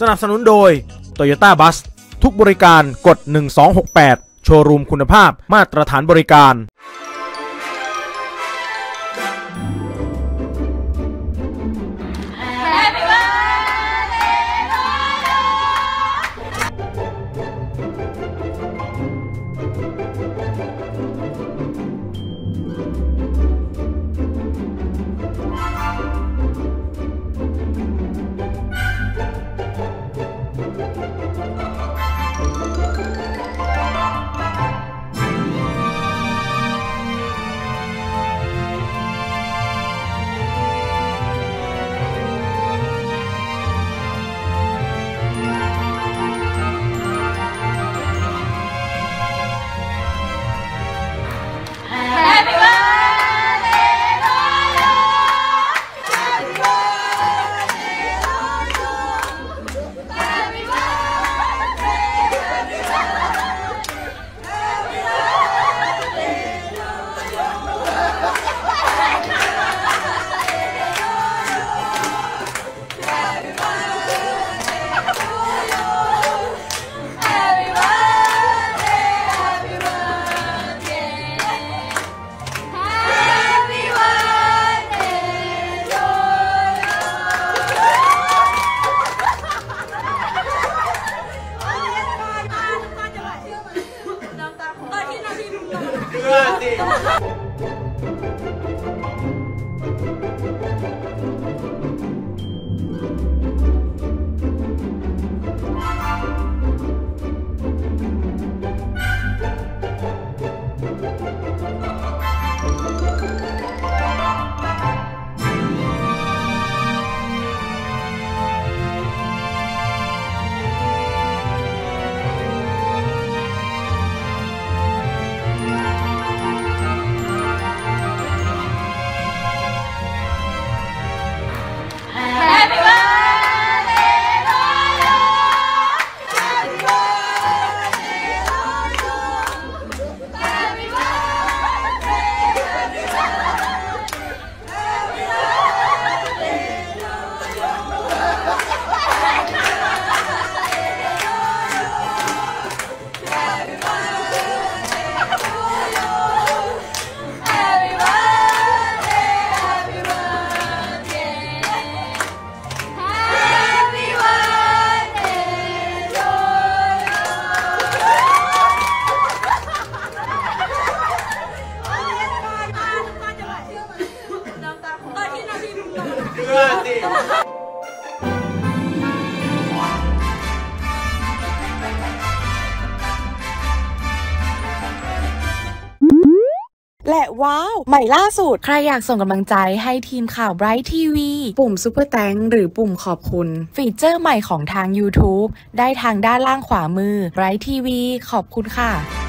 สนับสนุนโดย Toyota Bus ทุกบริการกด 1268 โชว์รูมคุณภาพมาตรฐานบริการ Obrigado! และว้าวใหม่ล่าสุด ใครอยากส่งกำลังใจให้ทีมข่าว Bright TV ปุ่ม Super t h a n k หรือปุ่มขอบคุณ ฟีเจอร์ใหม่ของทาง YouTube ได้ทางด้านล่างขวามือ Bright TV ขอบคุณค่ะ